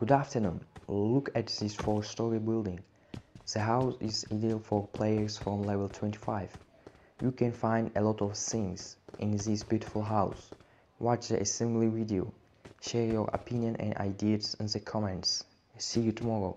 Good afternoon. Look at this four-story building. The house is ideal for players from level 25. You can find a lot of things in this beautiful house. Watch the assembly video. Share your opinion and ideas in the comments. See you tomorrow.